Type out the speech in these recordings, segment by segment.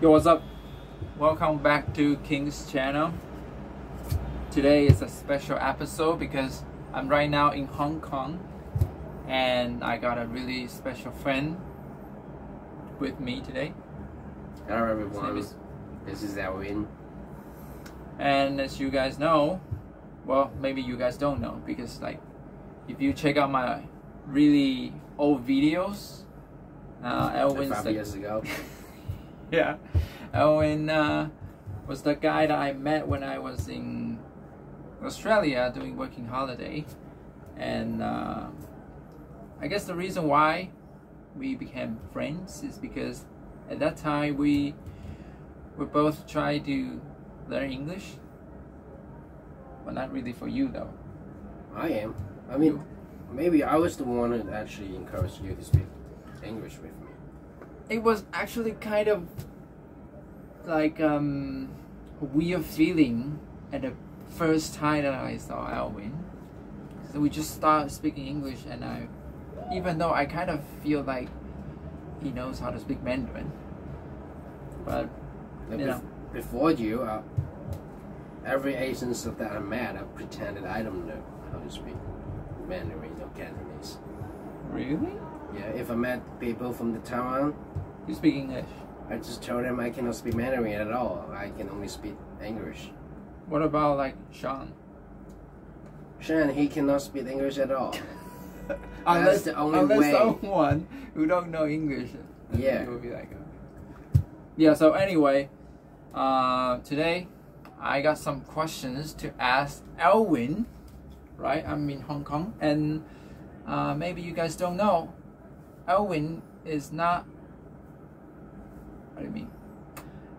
Yo, what's up? Welcome back to King's channel. Today is a special episode because I'm right now in Hong Kong and I got a really special friend with me today. Hello everyone, is- this is Alwin. And as you guys know, well, maybe you guys don't know because like if you check out my really old videos, uh, Alwin's the years ago. yeah. Owen uh, was the guy that I met when I was in Australia doing working holiday, and uh, I guess the reason why we became friends is because at that time we were both trying to learn English. Well, not really for you though. I am. I mean, maybe I was the one who actually encouraged you to speak English with me. It was actually kind of like um, a weird feeling at the first time that I saw Alwin. So we just started speaking English, and I, even though I kind of feel like he knows how to speak Mandarin, but You bef- know. Before you, uh, every Asian that I met, I pretended I don't know how to speak Mandarin or Cantonese. really, Yeah, if I met people from the Taiwan, you speak English. I just told him I cannot speak Mandarin at all. I can only speak English. What about like Sean? Shan, he cannot speak English at all. unless the only unless way. someone who don't know English, Yeah. you will be like, okay. yeah. So anyway, uh, today I got some questions to ask Alwin. Right, I'm in Hong Kong, and uh, maybe you guys don't know, Alwin is not. What do you mean?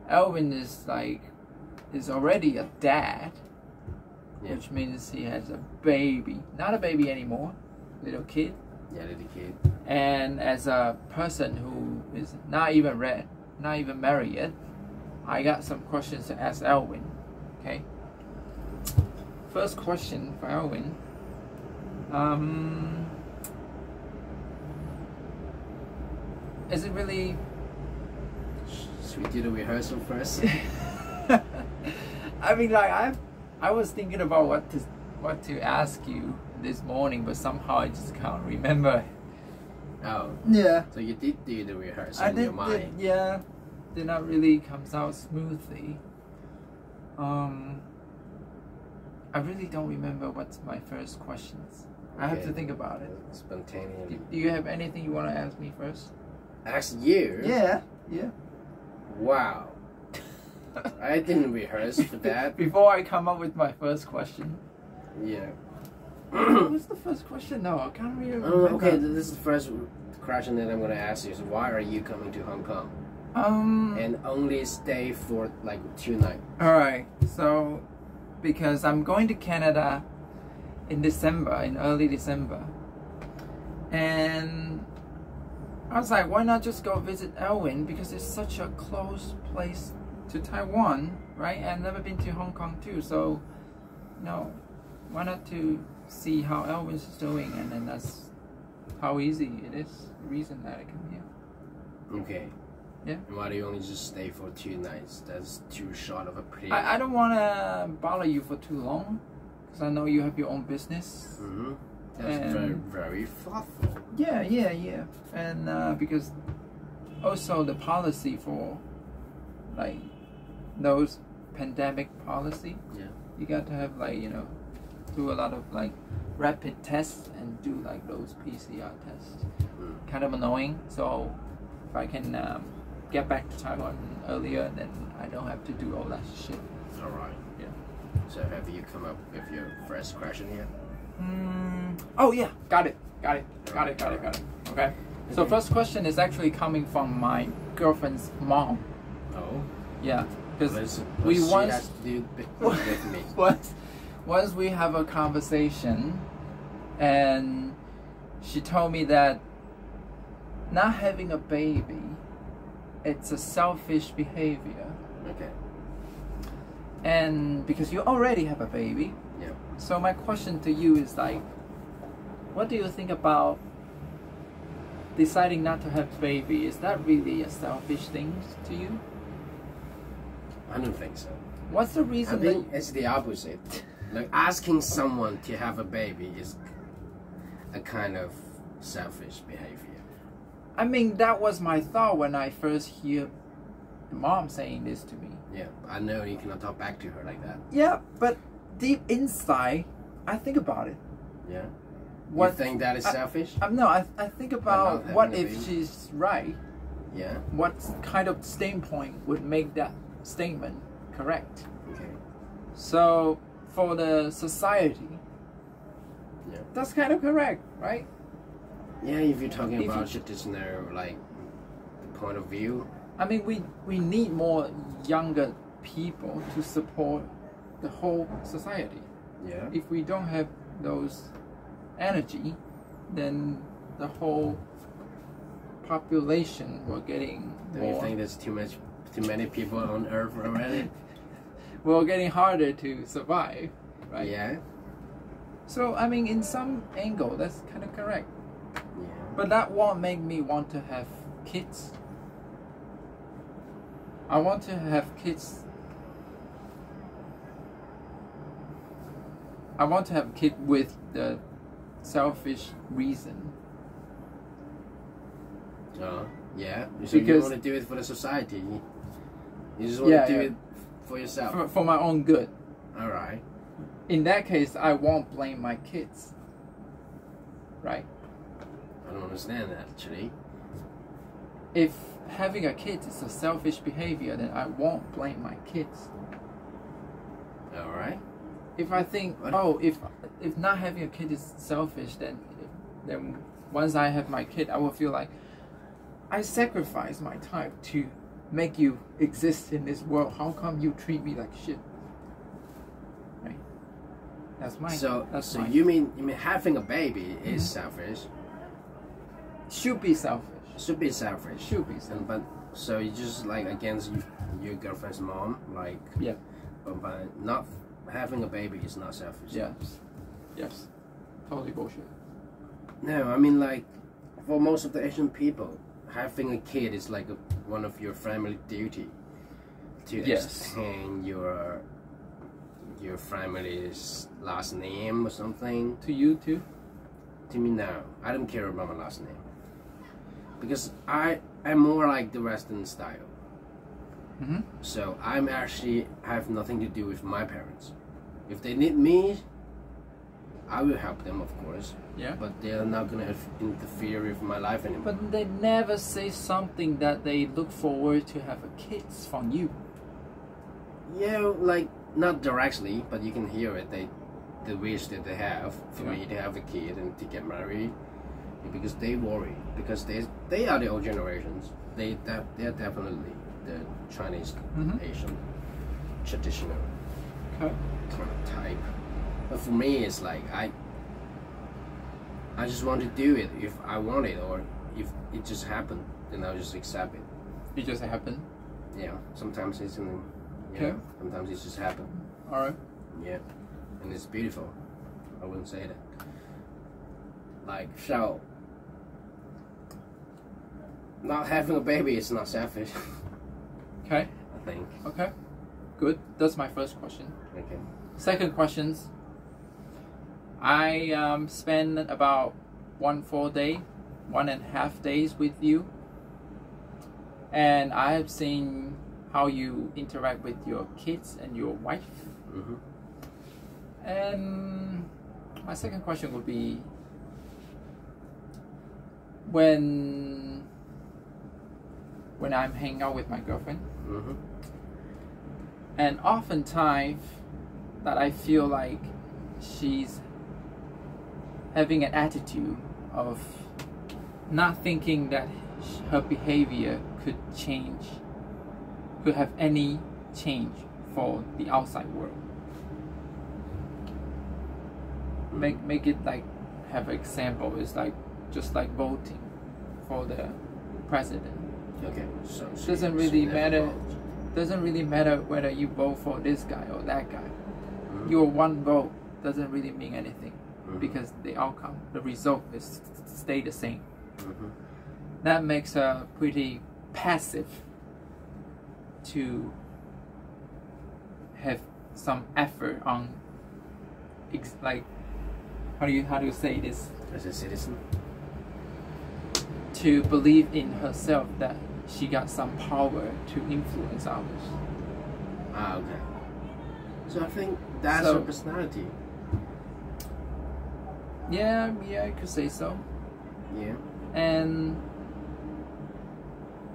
Alwin is like is already a dad, Yeah. which means he has a baby, not a baby anymore, little kid. Yeah, little kid. And as a person who is not even read, not even married yet, I got some questions to ask Alwin. Okay. First question for Alwin. Um, is it really? Should we do the rehearsal first? I mean, like I, I was thinking about what to, what to ask you this morning, but somehow I just can't remember. oh, Yeah. so you did do the rehearsal I in did, your did mind. yeah, did not really comes out smoothly. Um, I really don't remember what's my first questions. I have to think about it. Spontaneous. Do, do you have anything you want to ask me first? Ask you? Yeah, yeah. Wow. I didn't rehearse for that. Before I come up with my first question, Yeah. what's the first question? No, I can't really Uh, remember. okay, this is the first question that I'm gonna ask you. Is why are you coming to Hong Kong Um. and only stay for like two nights? All right. So, because I'm going to Canada in December, in early December, and I was like, why not just go visit Alwin because it's such a close place to Taiwan, right? I've never been to Hong Kong too, so you know, why not to see how Alwin's doing, and then that's how easy it is. The reason that I come here. Okay. Yeah. And why do you only just stay for two nights? That's too short of a period. I, I don't want to bother you for too long because I know you have your own business. hmm That's And- very, very thoughtful. Yeah, yeah, yeah. And uh, because also the policy for like those pandemic policy, Yeah. you got to have like you know do a lot of like rapid tests and do like those PCR tests. Mm. Kind of annoying. So if I can um, get back to Taiwan earlier, then I don't have to do all that shit. All right. Yeah. So have you come up with your first question yet? Mm, oh yeah, got it, got it, got it, got it, got it. Okay. So first question is actually coming from my girlfriend's mom. Oh. Yeah, because we let's once- She has to do with me. once once we have a conversation, and she told me that not having a baby, it's a selfish behavior, Okay. and because you already have a baby, Yeah. So my question to you is like, what do you think about deciding not to have baby? Is that really a selfish thing to you? I don't think so. What's the reason? I think it's the opposite. Like asking someone to have a baby is a kind of selfish behavior. I mean that was my thought when I first hear mom saying this to me. Yeah, I know you cannot talk back to her like that. Yeah, but deep inside, I think about it. Yeah. What you think that is I- selfish? Um, no, I, I think about what if baby. she's right? yeah. What kind of standpoint would make that statement correct? Okay. So for the society, Yeah. that's kind of correct, right? Yeah, if you're talking If about traditional like the point of view, I mean, we we need more younger people to support the whole society. yeah. If we don't have those energy, then the whole population will getting Don't you think there's too much, too many people on Earth already? will getting harder to survive, right? Yeah. So I mean, in some angle, that's kind of correct. Yeah. But that won't make me want to have kids. I want to have kids. I want to have a kid with the selfish reason. Uh, yeah. So you want to do it for the society. You just want Yeah, to do yeah. it for yourself. For, for my own good. All right. In that case, I won't blame my kids. Right? I don't understand that actually. If having a kid is a selfish behavior, then I won't blame my kids. All right. If I think, oh, if if not having a kid is selfish, then then once I have my kid, I will feel like I sacrifice my time to make you exist in this world. How come you treat me like shit? Right. That's my. so that's so you mean you mean having a baby is Mhm. selfish? should be selfish. Should be selfish. Should be selfish. And but so you just like against you, your girlfriend's mom, like Yeah. But by not having a baby is not selfish. Yes. Yes. Totally bullshit. No, I mean like for most of the Asian people, having a kid is like a, one of your family duty to Yes. extend your your family's last name or something. To you too. To me, no, I don't care about my last name because I am more like the Western style. Mm-hmm. So I'm actually have nothing to do with my parents. If they need me, I will help them, of course. Yeah. But they are not gonna interfere with my life anymore. But they never say something that they look forward to have a kids from you. yeah, like not directly, but you can hear it. They, the wish that they have for Yeah. me to have a kid and to get married, because they worry because they they are the old generations. They de- they are definitely the Chinese Mhm. Asian traditional Okay. kind of type. But for me, it's like I, I just want to do it if I want it, or if it just happened, then I'll just accept it. It just happened. Yeah. Sometimes it's in, yeah. Okay. Sometimes it just happened. All right. Yeah. And it's beautiful. I wouldn't say that. Like so. Not having a baby is not selfish. Okay. I think. Okay. Good. That's my first question. Okay. Second questions. I um, spend about one full day, one and a half days with you, and I have seen how you interact with your kids and your wife. Mhm. And my second question would be when when I'm hanging out with my girlfriend, Mhm. and oftentimes that I feel like she's having an attitude of not thinking that her behavior could change, could have any change for the outside world. Make make it like have an example. is like just like voting for the president. Okay. So she- Doesn't really matter. votes. Doesn't really matter whether you vote for this guy or that guy. Mhm. Your one vote doesn't really mean anything Mhm. because the outcome, the result is stay the same. Mhm. That makes her pretty passive to have some effort on ex- like how do you how do you say this As a citizen. To believe in herself that she got some power to influence others Ah, okay. So I think that's So- her personality. yeah yeah i could say so Yeah. and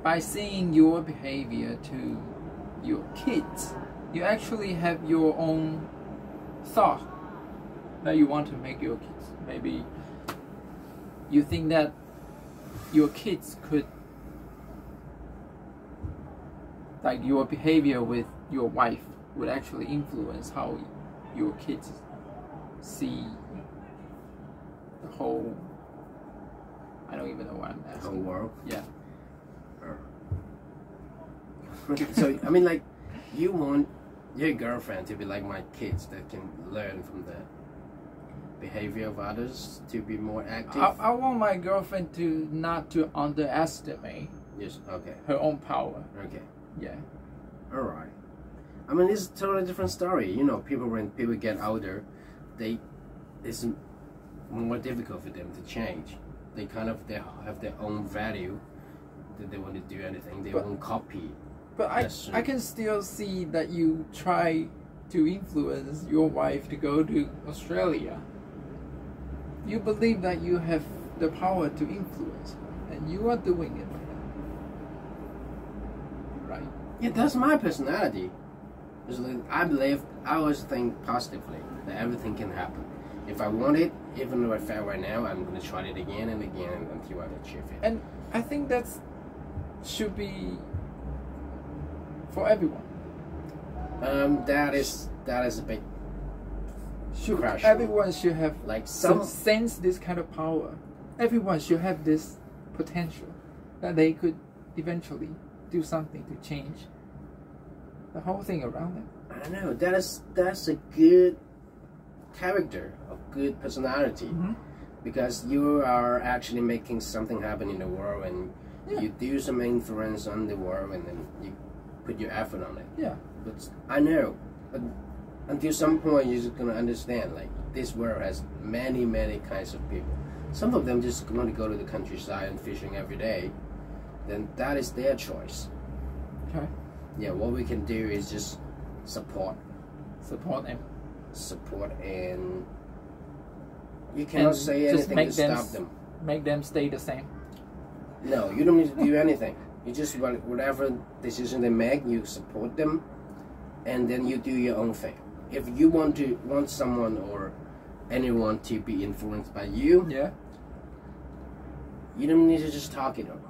by seeing your behavior to your kids you actually have your own thought that you want to make your kids maybe you think that your kids could like your behavior with your wife would actually influence how your kids see the whole I don't even know what I'm The whole world. Yeah. so I mean, like, you want your girlfriend to be like my kids that can learn from the behavior of others to be more active. I, I want my girlfriend to not to underestimate yes. Okay. her own power. Okay. Yeah. All right. I mean, it's a totally different story. You know, people when people get older, they it's more difficult for them to change. They kind of they have their own value that they want to do anything. They But- won't copy. But I. I can still see that you try to influence your wife to go to Australia. You believe that you have the power to influence and you are doing it right now. Right? Yeah, that's my personality. I believe I always think positively that everything can happen. If I want it, even though I fail right now, I'm gonna try it again and again until I achieve it. And I think that's should be for everyone. Um, that is that is a big Should everyone should have like some sense this kind of power. Everyone should have this potential that they could eventually do something to change the whole thing around them. I know. That is that's a good character, a good personality, Mhm. because you are actually making something happen in the world, and Yeah. you do some influence on the world, and then you put your effort on it. Yeah. But I know, but until some point you're just gonna understand like this world has many many kinds of people. Some of them just want to go to the countryside and fishing every day. Then that is their choice. Okay. Yeah, what we can do is just support, Support them. support, and you cannot And say anything to them stop them. Make them stay the same. No, you don't need to do anything. You just whatever decision they make, you support them, and then you do your own thing. If you want to want someone or anyone to be influenced by you, Yeah. you don't need to just talk it out.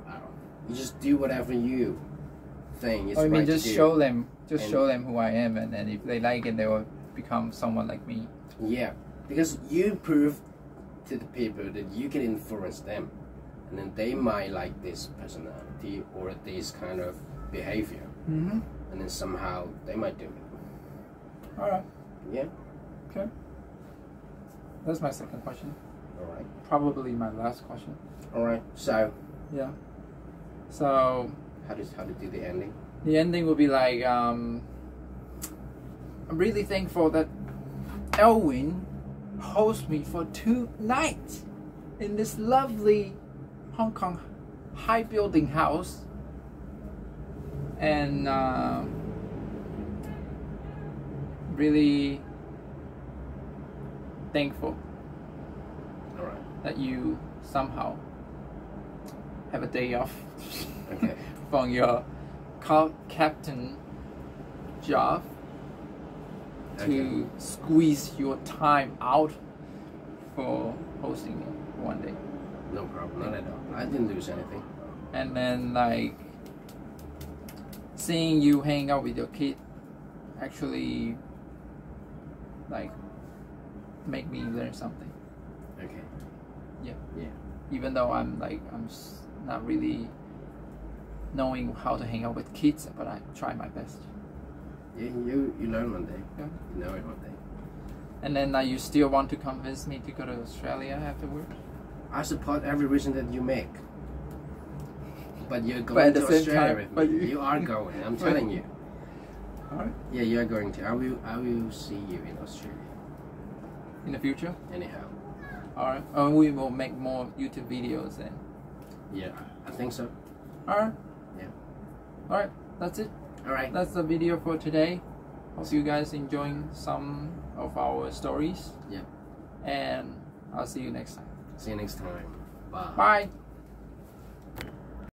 You just do whatever you think is Or I mean right just show them just And- show them who I am and then if they like it they will become someone like me. Yeah, because you prove to the people that you can influence them, and then they might like this personality or this kind of behavior, Mm-hmm. and then somehow they might do it. Alright. Yeah. Okay. That's my second question. All right. Probably my last question. All right. So, Yeah. So how does how to do the ending? the ending will be like um I'm really thankful that Alwin hosts me for two nights in this lovely Hong Kong high building house and uh, really thankful All right. that you somehow have a day off Okay. from your ca- captain job to Okay. squeeze your time out for hosting me one day. No problem. Not at all. I didn't lose anything. And then like seeing you hang out with your kid actually like make me learn something. Okay. Yeah. Yeah. Even though I'm like I'm not really knowing how to hang out with kids, but I try my best. You you you learn one day. Yeah. You know it one day. And then uh, you still want to convince me to go to Australia afterward? I support every reason that you make. But you're But going the to Australia time- with me. you- You are going. I'm telling you. Alright. Yeah, you are going to. I will. I will see you in Australia. In the future. Anyhow. Alright. And we will make more YouTube videos then. Yeah, I think so. Alright. Yeah. Alright. That's it. All right. That's the video for today. I hope you guys enjoying some of our stories. Yeah. And I'll see you next time. See you next time. Bye. Bye.